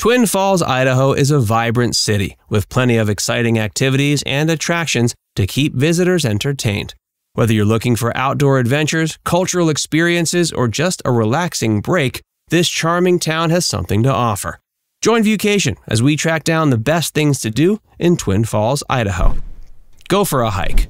Twin Falls, Idaho is a vibrant city with plenty of exciting activities and attractions to keep visitors entertained. Whether you're looking for outdoor adventures, cultural experiences, or just a relaxing break, this charming town has something to offer. Join Viewcation as we track down the best things to do in Twin Falls, Idaho. Go for a hike.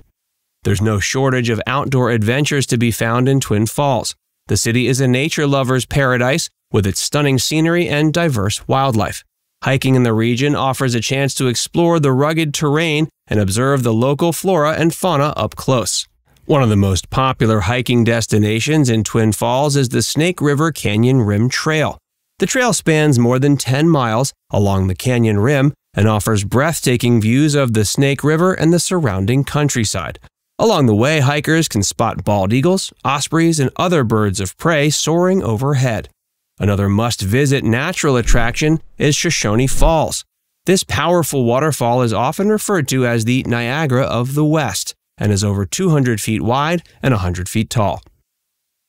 There's no shortage of outdoor adventures to be found in Twin Falls. The city is a nature lover's paradise with its stunning scenery and diverse wildlife. Hiking in the region offers a chance to explore the rugged terrain and observe the local flora and fauna up close. One of the most popular hiking destinations in Twin Falls is the Snake River Canyon Rim Trail. The trail spans more than 10 miles along the canyon rim and offers breathtaking views of the Snake River and the surrounding countryside. Along the way, hikers can spot bald eagles, ospreys, and other birds of prey soaring overhead. Another must visit natural attraction is Shoshone Falls. This powerful waterfall is often referred to as the Niagara of the West and is over 200 feet wide and 100 feet tall.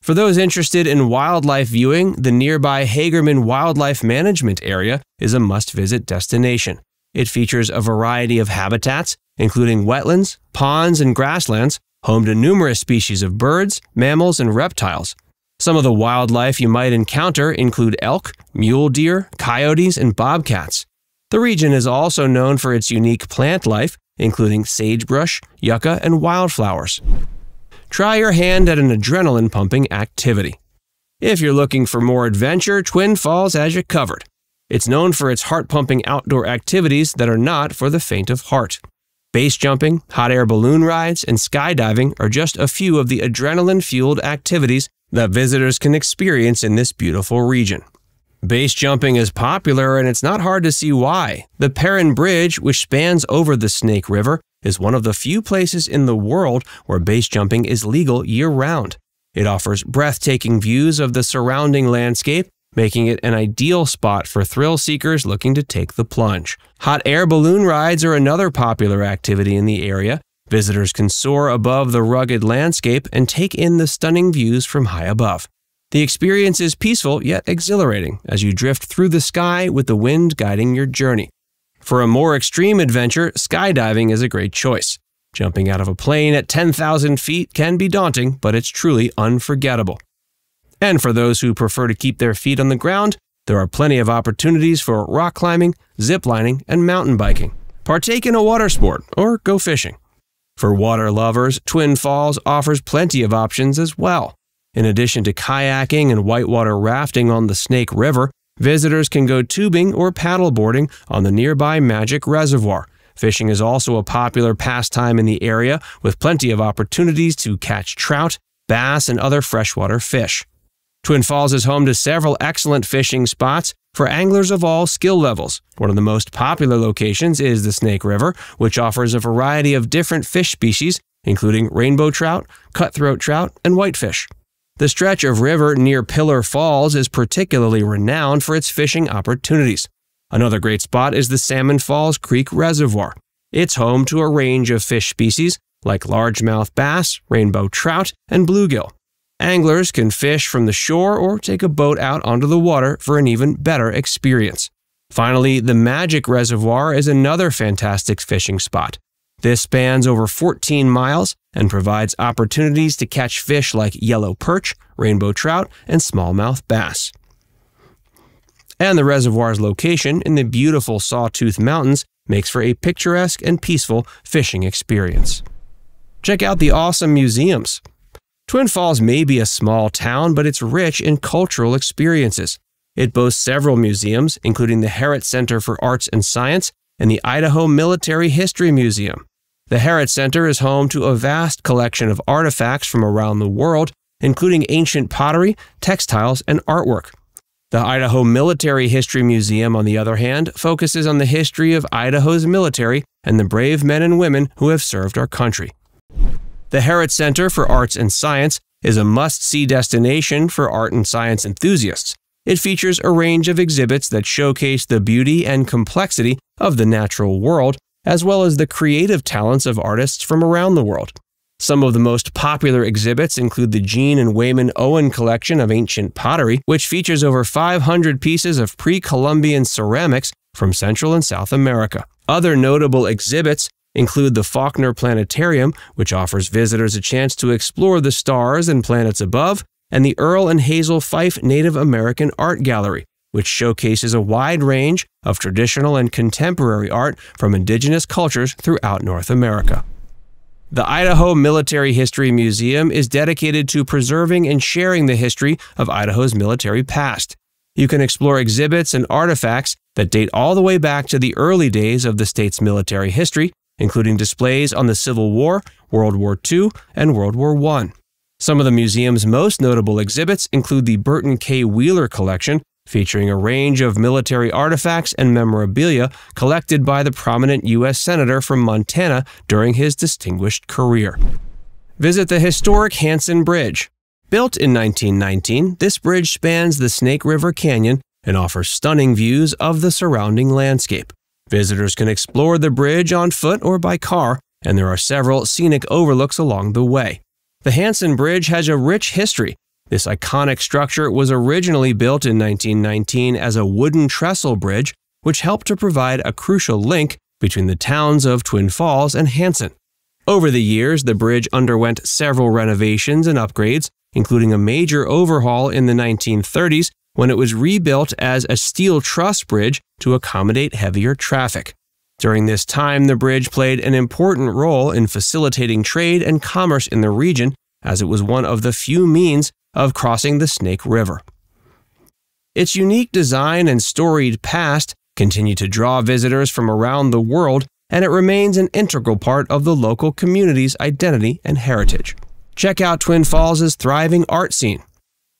For those interested in wildlife viewing, the nearby Hagerman Wildlife Management Area is a must visit destination. It features a variety of habitats, including wetlands, ponds, and grasslands, home to numerous species of birds, mammals, and reptiles. Some of the wildlife you might encounter include elk, mule deer, coyotes, and bobcats. The region is also known for its unique plant life, including sagebrush, yucca, and wildflowers. Try your hand at an adrenaline pumping activity. If you're looking for more adventure, Twin Falls has you covered. It's known for its heart pumping outdoor activities that are not for the faint of heart. Base jumping, hot air balloon rides, and skydiving are just a few of the adrenaline fueled activities that visitors can experience in this beautiful region. Base jumping is popular and it's not hard to see why. The Perrine Bridge, which spans over the Snake River, is one of the few places in the world where base jumping is legal year round. It offers breathtaking views of the surrounding landscape, making it an ideal spot for thrill seekers looking to take the plunge. Hot air balloon rides are another popular activity in the area. Visitors can soar above the rugged landscape and take in the stunning views from high above. The experience is peaceful yet exhilarating as you drift through the sky with the wind guiding your journey. For a more extreme adventure, skydiving is a great choice. Jumping out of a plane at 10,000 feet can be daunting, but it's truly unforgettable. And for those who prefer to keep their feet on the ground, there are plenty of opportunities for rock climbing, zip lining, and mountain biking. Partake in a water sport or go fishing. For water lovers, Twin Falls offers plenty of options as well. In addition to kayaking and whitewater rafting on the Snake River, visitors can go tubing or paddleboarding on the nearby Magic Reservoir. Fishing is also a popular pastime in the area, with plenty of opportunities to catch trout, bass, and other freshwater fish. Twin Falls is home to several excellent fishing spots for anglers of all skill levels. One of the most popular locations is the Snake River, which offers a variety of different fish species, including rainbow trout, cutthroat trout, and whitefish. The stretch of river near Pillar Falls is particularly renowned for its fishing opportunities. Another great spot is the Salmon Falls Creek Reservoir. It's home to a range of fish species like largemouth bass, rainbow trout, and bluegill. Anglers can fish from the shore or take a boat out onto the water for an even better experience. Finally, the Magic Reservoir is another fantastic fishing spot. This spans over 14 miles and provides opportunities to catch fish like yellow perch, rainbow trout, and smallmouth bass. And the reservoir's location in the beautiful Sawtooth Mountains makes for a picturesque and peaceful fishing experience. Check out the awesome museums. Twin Falls may be a small town, but it's rich in cultural experiences. It boasts several museums, including the Herrett Center for Arts and Science and the Idaho Military History Museum. The Herrett Center is home to a vast collection of artifacts from around the world, including ancient pottery, textiles, and artwork. The Idaho Military History Museum, on the other hand, focuses on the history of Idaho's military and the brave men and women who have served our country. The Herrett Center for Arts and Science is a must see destination for art and science enthusiasts. It features a range of exhibits that showcase the beauty and complexity of the natural world as well as the creative talents of artists from around the world. Some of the most popular exhibits include the Jean and Wayman Owen collection of ancient pottery, which features over 500 pieces of pre Columbian ceramics from Central and South America. Other notable exhibits include the Faulkner Planetarium, which offers visitors a chance to explore the stars and planets above, and the Earl and Hazel Fife Native American Art Gallery, which showcases a wide range of traditional and contemporary art from indigenous cultures throughout North America. The Idaho Military History Museum is dedicated to preserving and sharing the history of Idaho's military past. You can explore exhibits and artifacts that date all the way back to the early days of the state's military history, including displays on the Civil War, World War II, and World War I. Some of the museum's most notable exhibits include the Burton K. Wheeler Collection, featuring a range of military artifacts and memorabilia collected by the prominent U.S. Senator from Montana during his distinguished career. Visit the historic Hansen Bridge. Built in 1919, this bridge spans the Snake River Canyon and offers stunning views of the surrounding landscape. Visitors can explore the bridge on foot or by car, and there are several scenic overlooks along the way. The Hansen Bridge has a rich history this iconic structure was originally built in 1919 as a wooden trestle bridge, which helped to provide a crucial link between the towns of Twin Falls and Hansen. Over the years, the bridge underwent several renovations and upgrades, including a major overhaul in the 1930s when it was rebuilt as a steel truss bridge to accommodate heavier traffic. During this time, the bridge played an important role in facilitating trade and commerce in the region, as it was one of the few means of crossing the Snake River. Its unique design and storied past continue to draw visitors from around the world, and it remains an integral part of the local community's identity and heritage. Check out Twin Falls' thriving art scene.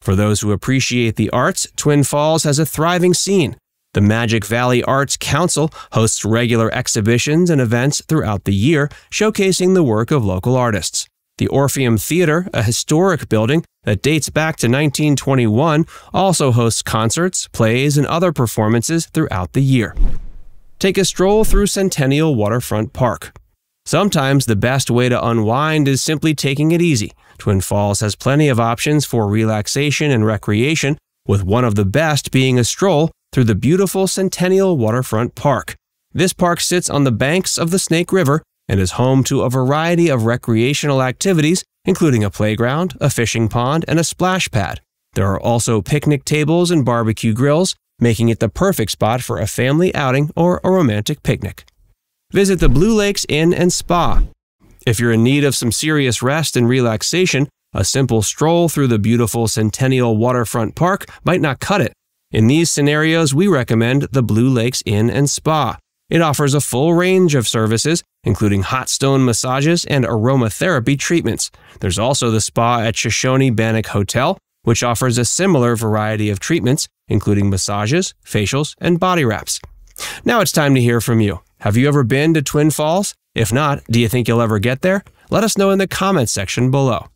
For those who appreciate the arts, Twin Falls has a thriving scene. The Magic Valley Arts Council hosts regular exhibitions and events throughout the year showcasing the work of local artists. The Orpheum Theater, a historic building that dates back to 1921, also hosts concerts, plays, and other performances throughout the year. Take a stroll through Centennial Waterfront Park. Sometimes the best way to unwind is simply taking it easy. Twin Falls has plenty of options for relaxation and recreation, with one of the best being a stroll through the beautiful Centennial Waterfront Park. This park sits on the banks of the Snake River and is home to a variety of recreational activities, including a playground, a fishing pond, and a splash pad. There are also picnic tables and barbecue grills, making it the perfect spot for a family outing or a romantic picnic. Visit the Blue Lakes Inn and Spa. If you're in need of some serious rest and relaxation, a simple stroll through the beautiful Centennial Waterfront Park might not cut it. In these scenarios, we recommend the Blue Lakes Inn and Spa. It offers a full range of services, including hot stone massages and aromatherapy treatments. There's also the spa at Shoshone Bannock Hotel, which offers a similar variety of treatments, including massages, facials, and body wraps. Now it's time to hear from you. Have you ever been to Twin Falls? If not, do you think you'll ever get there? Let us know in the comments section below.